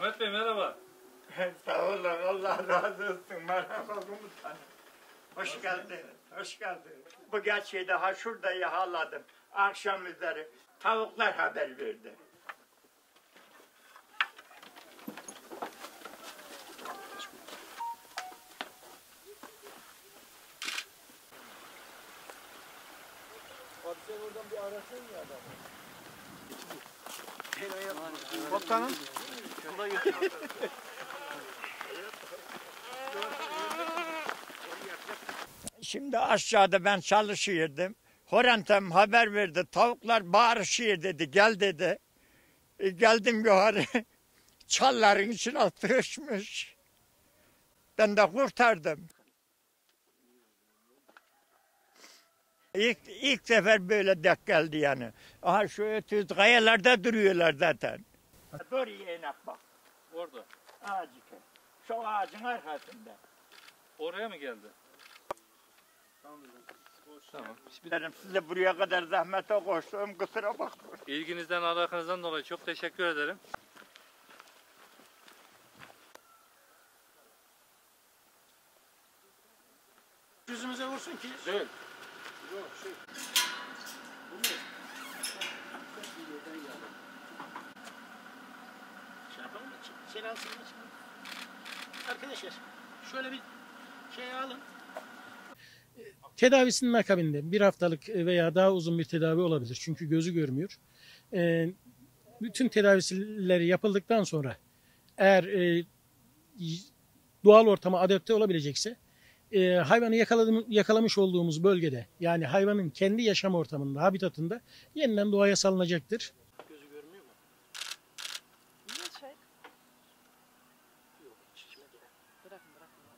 Ahmet Bey merhaba. Sağ olun, Allah razı olsun. Merhaba komutanım. Hoş geldin, hoş geldin. Bu gerçeği daha şurada yakaladım. Akşam üzeri tavuklar haber verdi. Komutanım. Şimdi aşağıda ben çalışıyordum. Horentem haber verdi. Tavuklar bağırışıyor dedi. Gel dedi. E, geldim yukarı. Çalların içine sıkışmış. Ben de kurtardım. İlk, ilk sefer böyle denk geldi yani. Aha şu ötüz kayalarda duruyorlar zaten. Doğru inek bak. Orada. Ağacık. Şu ağacın arkasında. Oraya mı geldi? Tamam. Derim size buraya kadar zahmete koştum kusura bakmayın. İlginizden, alakanızdan dolayı çok teşekkür ederim. Yüzümüze vursun ki. Değil. Şey alsın mı? Arkadaşlar şöyle bir şey alın. Tedavisinin akabinde bir haftalık veya daha uzun bir tedavi olabilir. Çünkü gözü görmüyor. Ee, bütün tedavileri yapıldıktan sonra eğer e, doğal ortama adapte olabilecekse e, hayvanı yakalamış olduğumuz bölgede yani hayvanın kendi yaşam ortamında, habitatında yeniden doğaya salınacaktır. bırakın bırakın.